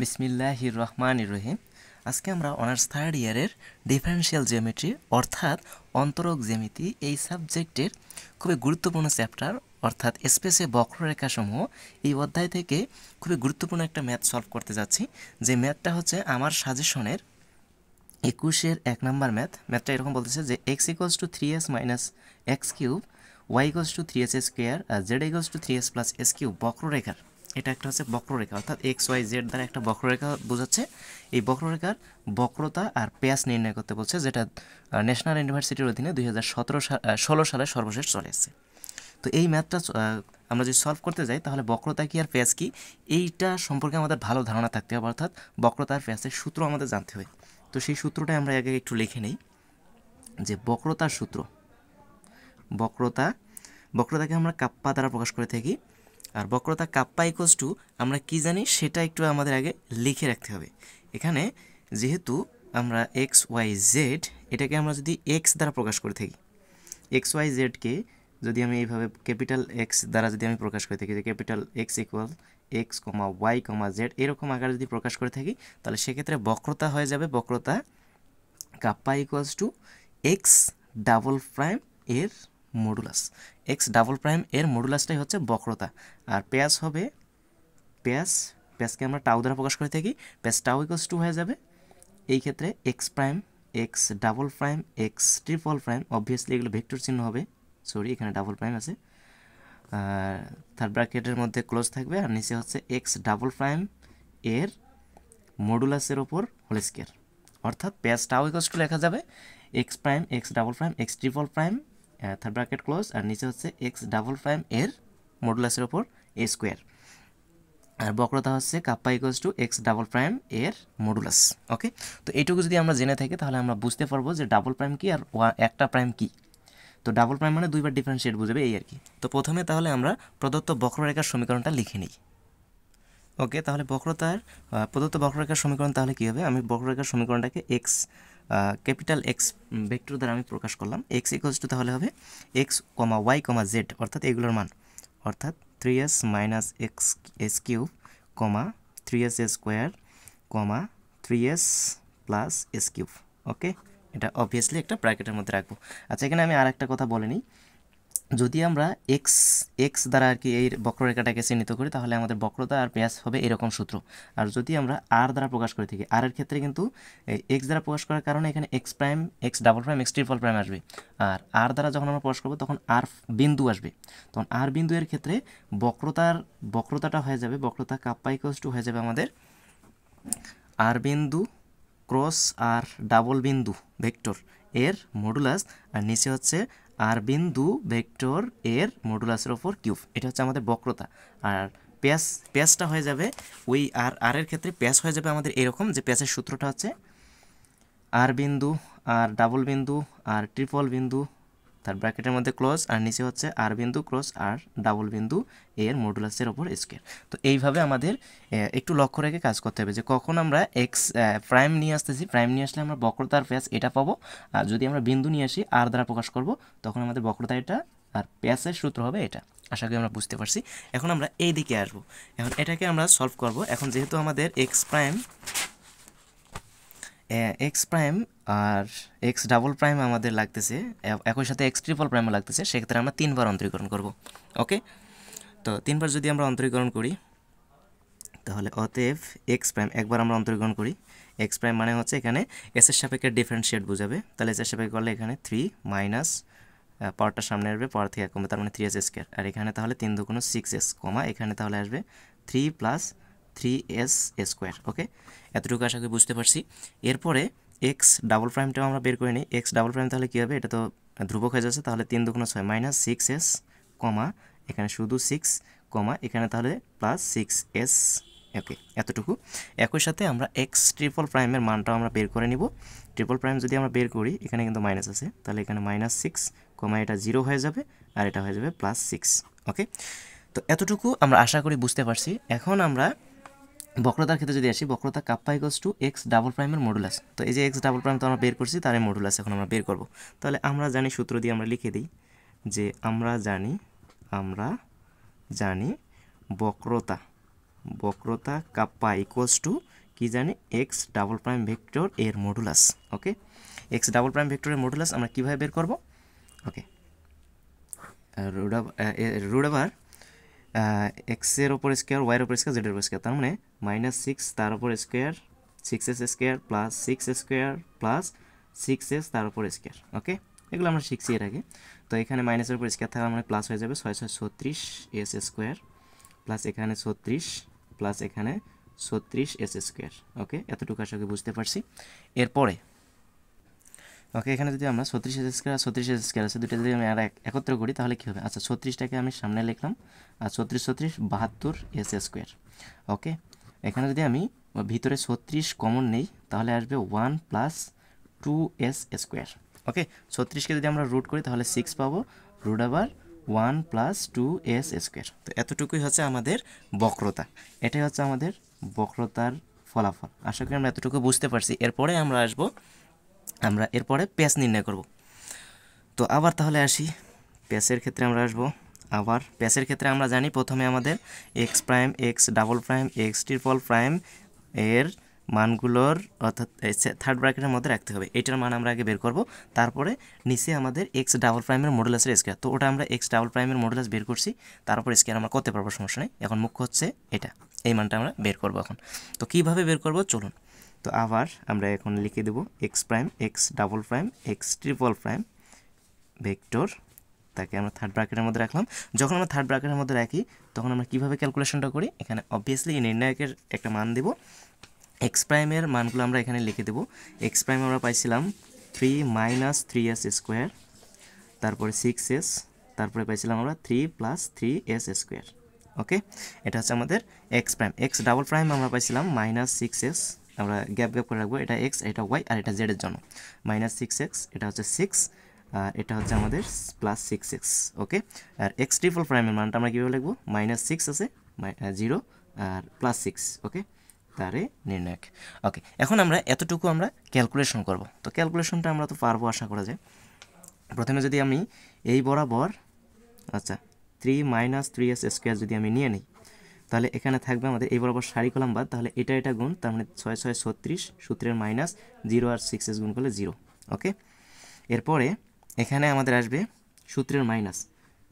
বিসমিল্লাহির রহমান রহিম আজকে আমরা অনার্স থার্ড ইয়ারের ডিফারেন্সিয়াল জিওমেট্রি অর্থাৎ অন্তরক জ্যামিতি এই সাবজেক্টের খুবই গুরুত্বপূর্ণ চ্যাপ্টার অর্থাৎ স্পেসে বক্ররেখাসমূহ এই অধ্যায় থেকে খুবই গুরুত্বপূর্ণ একটা ম্যাথ সলভ করতে যাচ্ছি। যে ম্যাথটা হচ্ছে আমার সাজেশনের একুশের এক নাম্বার ম্যাথ ম্যাথটা এরকম বলতেছে যে x equals to three s minus x cube y equals to three s square R z equals to three s plus s cube বক্ররেখার। এটা একটা হচ্ছে বক্ররেখা, অর্থাৎ এক্স ওয়াই জেড দ্বারা একটা বক্ররেখা বোঝাচ্ছে। এই বক্ররেখার বক্রতা আর পেঁয়াজ নির্ণয় করতে বলছে, যেটা ন্যাশনাল ইউনিভার্সিটির অধীনে দুই হাজার সালে সর্বশেষ চলে এসেছে। তো এই ম্যাথটা আমরা যদি সলভ করতে যাই, তাহলে বক্রতা কি আর পেঁয়াজ কি? এইটা সম্পর্কে আমাদের ভালো ধারণা থাকতে হবে, অর্থাৎ বক্রতা আর পেঁয়াজের সূত্র আমাদের জানতে হবে। তো সেই সূত্রটা আমরা আগে একটু লিখে নেই, যে বক্রতার সূত্র, বক্রতা, বক্রতাকে আমরা কাপ্পা দ্বারা প্রকাশ করে থাকি। আর বক্রতা কাপ্পা ইকোস টু আমরা কি জানি সেটা একটু আমাদের আগে লিখে রাখতে হবে। এখানে যেহেতু আমরা এক্স ওয়াই জেড এটাকে আমরা যদি এক্স দ্বারা প্রকাশ করে থাকি এক্স ওয়াই জেডকে যদি আমি এইভাবে ক্যাপিটাল এক্স দ্বারা যদি আমি প্রকাশ করে থাকি, যে capital x equal x comma y comma z এরকম আকারে যদি প্রকাশ করে থাকি, তাহলে সেক্ষেত্রে বক্রতা হয়ে যাবে বক্রতা kappa equals to x double prime এর মডুলাস এক্স ডাবল প্রাইম এর মডুলাসটাই হচ্ছে বক্রতা। আর পেঁয়াজ হবে পেঁয়াজ, পেঁয়াজকে আমরা টাউ দ্বারা প্রকাশ করে থাকি, পেঁয়াজ টাউ ইকুয়ালস টু হয়ে যাবে। এই ক্ষেত্রে x prime x double prime x triple prime obviously এগুলো ভেক্টর চিহ্ন হবে। সরি এখানে ডাবল প্রাইম আছে। আর থার্ড ব্র্যাকেটের মধ্যে ক্লোজ থাকবে আর নিচে হচ্ছে এক্স ডাবল প্রাইম এর মডুলাসের ওপর হোল স্কেয়ার অর্থাৎ পেঁয়াজ টাও ইকস টু লেখা যাবে। X prime x double prime x triple prime third bracket close আর নিচে হচ্ছে এক্স ডাবল প্রাইম এর মডুলাসের ওপর এ স্কোয়ার আর বক্রতা হচ্ছে kappa equals to x double prime এর মডুলাস ওকে তো এইটুকু যদি আমরা জেনে থাকি, তাহলে আমরা বুঝতে পারব যে ডাবল প্রাইম কি আর একটা প্রাইম কি। তো ডাবল প্রাইম মানে দুইবার ডিফারেন্সিয়েট বুঝবে এই আর কি। তো প্রথমে তাহলে আমরা প্রদত্ত বক্ররেখার সমীকরণটা লিখে নিই। ওকে তাহলে বক্রতার প্রদত্ত বক্ররেখার সমীকরণ তাহলে কী হবে? আমি বক্ররেখার সমীকরণটাকে এক্স ক্যাপিটাল এক্স ভেক্টর দ্বারা আমি প্রকাশ করলাম। এক্স ইকোয়ালস টু তাহলে হবে x comma y comma z, অর্থাৎ এগুলোর মান। অর্থাৎ three s minus x s cube comma three s square comma three s plus s cube okay এটা অবভিয়াসলি একটা ব্র্যাকেটের মধ্যে রাখব। আচ্ছা এখানে আমি আর একটা কথা বলে নিই। যদি আমরা এক্স এক্স দ্বারা আর কি এই বক্ররেখাটাকে চিহ্নিত করি, তাহলে আমাদের বক্রতা আর পেঁয়াজ হবে এরকম সূত্র। আর যদি আমরা আর দ্বারা প্রকাশ করে থাকি আর এর ক্ষেত্রে কিন্তু এক্স দ্বারা প্রকাশ করার কারণে এখানে x prime x double prime x triple prime আসবে। আর আর দ্বারা যখন আমরা প্রকাশ করব, তখন আর বিন্দু আসবে। তখন আর বিন্দু এর ক্ষেত্রে বক্রতার, বক্রতাটা হয়ে যাবে, বক্রতা কাপ্পা টু হয়ে যাবে আমাদের আর বিন্দু ক্রস আর ডাবল বিন্দু ভেক্টর এর মডুলাস আর নিচে হচ্ছে আর বিন্দু ভেক্টর এর মডুলাসের ওপর কিউব। এটা হচ্ছে আমাদের বক্রতা। আর প্যাস, প্যাসটা হয়ে যাবে ওই আর আর এর ক্ষেত্রে প্যাস হয়ে যাবে আমাদের এরকম যে প্যাসের সূত্রটা হচ্ছে আর বিন্দু, আর ডাবল বিন্দু, আর ট্রিপল বিন্দু তার ব্র্যাকেটের মধ্যে ক্লোজ আর নিচে হচ্ছে আর বিন্দু ক্লোজ আর ডাবল বিন্দু এর মডুলাসের ওপর স্কোয়ার তো এইভাবে আমাদের একটু লক্ষ্য রেখে কাজ করতে হবে যে কখন আমরা এক্স প্রাইম নিয়ে আসতেছি। প্রাইম নিয়ে আসলে আমরা বক্রতার প্যাচ এটা পাবো। আর যদি আমরা বিন্দু নিয়ে আসি আর দ্বারা প্রকাশ করব, তখন আমাদের বক্রতা এটা আর প্যাচের সূত্র হবে এটা। আশা করি আমরা বুঝতে পারছি। এখন আমরা এই দিকে আসব। এখন এটাকে আমরা সলভ করব। এখন যেহেতু আমাদের এক্স প্রাইম এক্স প্রাইম আর এক্স ডাবল প্রাইম আমাদের লাগতেছে একই সাথে এক্স ট্রিপল প্রাইমও লাগতেছে, সেক্ষেত্রে আমরা তিনবার অন্তরীকরণ করব ওকে তো তিনবার যদি আমরা অন্তরীকরণ করি, তাহলে অতএব এক্স প্রাইম একবার আমরা অন্তরীকরণ করি এক্স প্রাইম মানে হচ্ছে এখানে এসের সাপেক্ষে ডিফারেন্সিয়েট বোঝাবে, তাহলে এসের সাপেক্ষে করলে এখানে থ্রি মাইনাস পাওয়ারটা সামনে আসবে পাওয়ার থেকে কমবে তার মানে থ্রি এস স্কোয়ার আর এখানে তাহলে তিন দু দুগুণ সিক্স এস কমা, এখানে তাহলে আসবে three plus three s square okay এতটুকু আশা করি বুঝতে পারছি। এরপরে এক্স ডাবল প্রাইমটাও আমরা বের করে নিই। এক্স ডাবল প্রাইম তাহলে কী হবে? এটা তো ধ্রুবক হয়ে যাচ্ছে, তাহলে তিন দুগুণ ছয় মাইনাস সিক্স এস কমা এখানে শুধু সিক্স কমা এখানে তাহলে প্লাস সিক্স এস ওকে এতটুকু। একই সাথে আমরা এক্স ট্রিপল প্রাইমের মানটাও আমরা বের করে নিব। ট্রিপল প্রাইম যদি আমরা বের করি, এখানে কিন্তু মাইনাস আছে, তাহলে এখানে মাইনাস সিক্স কমা এটা জিরো হয়ে যাবে, আর এটা হয়ে যাবে প্লাস সিক্স ওকে তো এতটুকু আমরা আশা করি বুঝতে পারছি। এখন আমরা বক্রতার ক্ষেত্রে যদি আসি, বক্রতা kappa equals to x double প্রাইমের মডুলাস তো এই যে এক্স ডাবল প্রাইম তো আমরা বের করছি তার মডুলাস এখন আমরা বের করব। তাহলে আমরা জানি সূত্র দিয়ে আমরা লিখে দিই যে আমরা জানি আমরা জানি বক্রতা বক্রতা কাপ্পা ইকুয়ালস টু কি জানি এক্স ডাবল প্রাইম ভেক্টর এর modulus okay x double prime ভেক্টরের মডুলাস আমরা কীভাবে বের করব? ওকে রুট আবার এক্সের ওপর স্কোয়ার ওয়াইয়ের ওপর স্কোয়ার জেডের ওপর স্কোয়ার তার মানে মাইনাস সিক্স তার উপর square six s square plus six square plus six s তার উপর স্কোয়ার ওকে এগুলো আমরা শিখছি এর আগে। তো এখানে মাইনাসের উপর স্কোয়ার থাকা মানে প্লাস হয়ে যাবে ছয় ছয় ছত্রিশ এস স্কোয়ার প্লাস এখানে ছত্রিশ প্লাস এখানে ছত্রিশ এস স্কোয়ার ওকে এতটুকু আশা বুঝতে পারছি। এরপরে ওকে, এখানে যদি আমরা ছত্রিশ স্কোয়ার আর ছত্রিশ স্কোয়ার আছে দুটো যদি আমি আর একত্র করি, তাহলে কী হবে? আচ্ছা ছত্রিশটাকে আমি সামনে লিখলাম, আর ছত্রিশ ছত্রিশ, বাহাত্তর এস স্কোয়ার ওকে, এখানে যদি আমি ভিতরে ছত্রিশ কমন নেই, তাহলে আসবে one plus two s square okay, ছত্রিশকে যদি আমরা রুট করি, তাহলে সিক্স পাবো রুট আবার one plus two s square তো এতটুকুই হচ্ছে আমাদের বক্রতা। এটাই হচ্ছে আমাদের বক্রতার ফলাফল। আশা করি আমরা এতটুকু বুঝতে পারছি। এরপরে আমরা আসব আমরা এরপরে প্যাচ নির্ণয় করব। তো আবার তাহলে আসি। প্যাচের ক্ষেত্রে আমরা আসব। আবার প্যাচের ক্ষেত্রে আমরা জানি প্রথমে আমাদের x prime x double prime x triple prime এর মানগুলোর অর্থাৎ থার্ড ব্র্যাকেটের মধ্যে রাখতে হবে। এটার মান আমরা আগে বের করব। তারপরে নিচে আমাদের এক্স ডাবল প্রাইমের মডুলাসের স্কোয়ার তো ওটা আমরা এক্স ডাবল প্রাইমের মডুলাস বের করছি। তারপর স্কোয়ার আমরা করতে পারব, সমস্যা নেই। এখন মুখ্য হচ্ছে এটা। এই মানটা আমরা বের করব এখন। তো কীভাবে বের করব? চলুন। তো আবার আমরা এখন লিখে দেব x prime x double prime x triple prime vector তাকে আমরা থার্ড ব্র্যাকেটের মধ্যে রাখলাম। যখন আমরা থার্ড ব্র্যাকেটের মধ্যে রাখি, তখন আমরা কীভাবে ক্যালকুলেশনটা করি? এখানে অবভিয়াসলি নির্ণায়কের একটা মান দেব। এক্স প্রাইমের মানগুলো আমরা এখানে লিখে দেব। এক্স প্রাইম আমরা পাইছিলাম three minus three s square তারপরে সিক্স এস তারপরে পাইছিলাম আমরা three plus three s square okay এটা হচ্ছে আমাদের x prime x double prime আমরা পাইছিলাম মাইনাস সিক্স এস আমরা গ্যাপ গ্যাপ করে রাখব। এটা এক্স এটা ওয়াই আর এটা জেডের জন্য। মাইনাস সিক্স এক্স এটা হচ্ছে সিক্স আর এটা হচ্ছে আমাদের প্লাস সিক্স এক্স ওকে আর এক্স ট্রিপল প্রাইমের মানটা আমরা কীভাবে লিখব? মাইনাস সিক্স আছে জিরো আর প্লাস সিক্স ওকে তারে নির্ণায়ক ওকে এখন আমরা এতটুকু আমরা ক্যালকুলেশন করব। তো ক্যালকুলেশনটা আমরা তো পারব, আশা করা যায়। প্রথমে যদি আমি এই বরাবর আচ্ছা three minus three s square যদি আমি নিয়ে নিই তাহলে এখানে থাকবে আমাদের এই বরাবর সারি কলাম বাদ, তাহলে এটা এটা গুণ, তার মানে ছয় ছয় ছত্রিশ, সূত্রের মাইনাস জিরো আর সিক্স এস গুণ করলে জিরো ওকে এরপরে এখানে আমাদের আসবে সূত্রের মাইনাস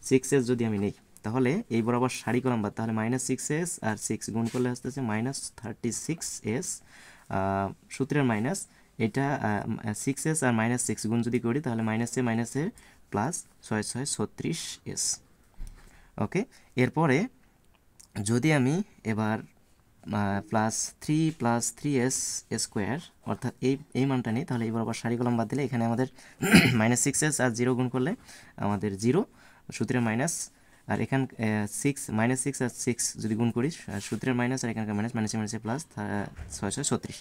সিক্স এস যদি আমি নেই, তাহলে এই বরাবর সারি কলাম বাদ, তাহলে মাইনাস সিক্স এস আর সিক্স গুণ করলে আসতেছে মাইনাস থার্টি সিক্স এস সূত্রের মাইনাস এটা সিক্স এস আর মাইনাস সিক্স গুণ যদি করি, তাহলে মাইনাসে মাইনাসে প্লাস ছয় ছয় ছত্রিশ এস ওকে এরপরে যদি আমি এবার plus three plus three s square অর্থাৎ এই এই মানটা নিই, তাহলে এবার আবার সারি কলম বাদ দিলে এখানে আমাদের মাইনাস সিক্স এস আর জিরো গুণ করলে আমাদের জিরো সূত্রের মাইনাস আর এখান সিক্স মাইনাস সিক্স আর সিক্স যদি গুণ করি সূত্রের মাইনাস আর এখানকার মাইনাস মাইনাসে মাইনাসে প্লাস ছয় ছয় ছত্রিশ।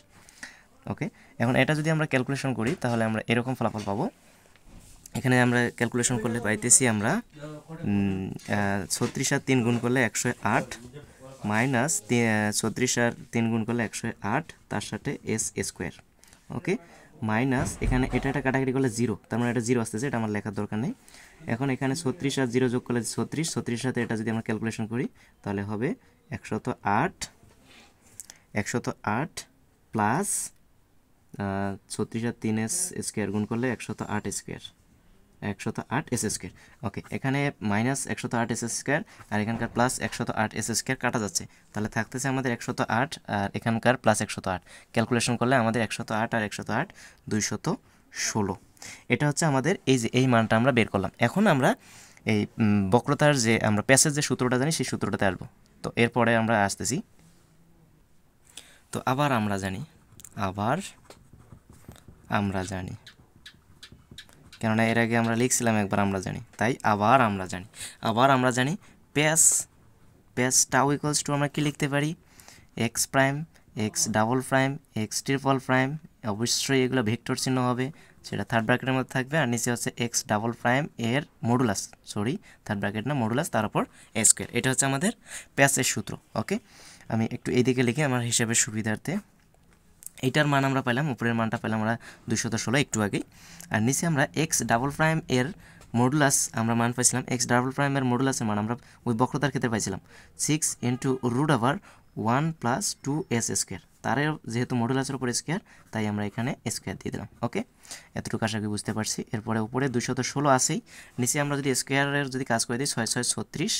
ওকে এখন এটা যদি আমরা ক্যালকুলেশন করি, তাহলে আমরা এরকম ফলাফল পাবো। এখানে আমরা ক্যালকুলেশন করলে পাইতেছি আমরা ছত্রিশ আর তিন গুণ করলে একশো আট মাইনাস ছত্রিশ আর তিন গুণ করলে একশো আট, তার সাথে এস স্কোয়ার, ওকে? মাইনাস এখানে এটা একটা কাটাকাটি করলে জিরো, তার মানে এটা জিরো আসতেছে, এটা আমার লেখার দরকার নেই। এখন এখানে ছত্রিশ আর জিরো যোগ করলে ছত্রিশ ছত্রিশ সাথে এটা যদি আমরা ক্যালকুলেশন করি, তাহলে হবে একশত আট একশত আট প্লাস ছত্রিশ আর তিন এস স্কোয়ার গুণ করলে একশত আট স্কোয়ার। একশত আট এস স্কোয়ার ওকে এখানে মাইনাস একশত আট এস স্কোয়ার আর এখানকার প্লাস একশত আট এস স্কোয়ার কাটা যাচ্ছে। তাহলে থাকতেছে আমাদের একশত আট আর এখানকার প্লাস একশত আট। ক্যালকুলেশন করলে আমাদের একশত আট আর একশত আট দুইশত ষোলো। এটা হচ্ছে আমাদের এই যে, এই মানটা আমরা বের করলাম। এখন আমরা এই বক্রতার যে, আমরা প্যাসেজ যে সূত্রটা জানি, সেই সূত্রটাতে আসব। তো এরপরে আমরা আসতেছি। তো আবার আমরা জানি, আবার আমরা জানি। কেননা এর আগে আমরা লিখছিলাম একবার আমরা জানি, তাই আবার আমরা জানি। আবার আমরা জানি প্যাস প্যাস টাউ ইকুয়ালস টু আমরা কি লিখতে পারি? X prime x double prime x triple prime অবশ্যই এগুলো ভেক্টর চিহ্ন হবে, সেটা থার্ড ব্র্যাকেটের মধ্যে থাকবে, আর নিচে হচ্ছে এক্স ডাবল প্রাইম এর মডুলাস সরি থার্ড ব্র্যাকেট না মডুলাস তার উপর এ স্কোয়ার এটা হচ্ছে আমাদের প্যাসের সূত্র ওকে আমি একটু এইদিকে লিখে, আমার হিসাবের সুবিধার্থে। এইটার মান আমরা পেলাম উপরের মানটা পেলাম আমরা দুইশত ষোলো, একটু আগেই। আর নিচে আমরা এক্স ডাবল প্রাইম এর মডুলাস আমরা মান পাইছিলাম এক্স ডাবল প্রাইমের মডুলাসের মান আমরা ওই বক্রতার ক্ষেত্রে পাইছিলাম। সিক্স ইন্টু রুট আবার one plus two s square তারের যেহেতু মডুলাসের উপর স্কোয়ার তাই আমরা এখানে স্কোয়ার দিয়ে দিলাম ওকে এতটুকু আশা করি বুঝতে পারছি। এরপরে উপরে দুশো ষোলো আসেই নিচে আমরা যদি স্কোয়ারের যদি কাজ করে দিই, ছয় ছয় ছত্রিশ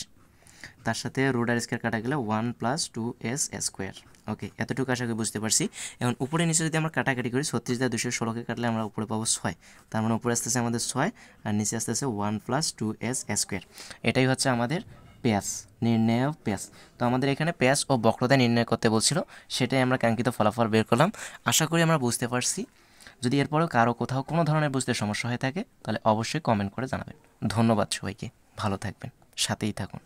তার সাথে রোডার স্কোয়ার কাটা গেলে one plus two s square. Okay, এতটুকু আশা করি বুঝতে পারছি। এখন উপরে নিচে যদি আমরা কাটাকাটি করি ছত্রিশ দিয়ে দুশো ষোলোকে কাটলে আমরা উপরে পাবো ছয়। তার মানে উপরে আসতেছে আমাদের ছয় আর নিচে আসতেছে one plus two s square. এটাই হচ্ছে আমাদের পেঁয়াজ, নির্ণয় পেঁয়াজ। তো আমাদের এখানে পেঁয়াজ ও বক্রতা নির্ণয় করতে বলছিল, সেটাই আমরা কাঙ্ক্ষিত ফলাফল বের করলাম। আশা করি আমরা বুঝতে পারছি। যদি এরপরেও কারও কোথাও কোনো ধরনের বুঝতে সমস্যা হয়ে থাকে, তাহলে অবশ্যই কমেন্ট করে জানাবেন। ধন্যবাদ সবাইকে, ভালো থাকবেন, সাথেই থাকুন।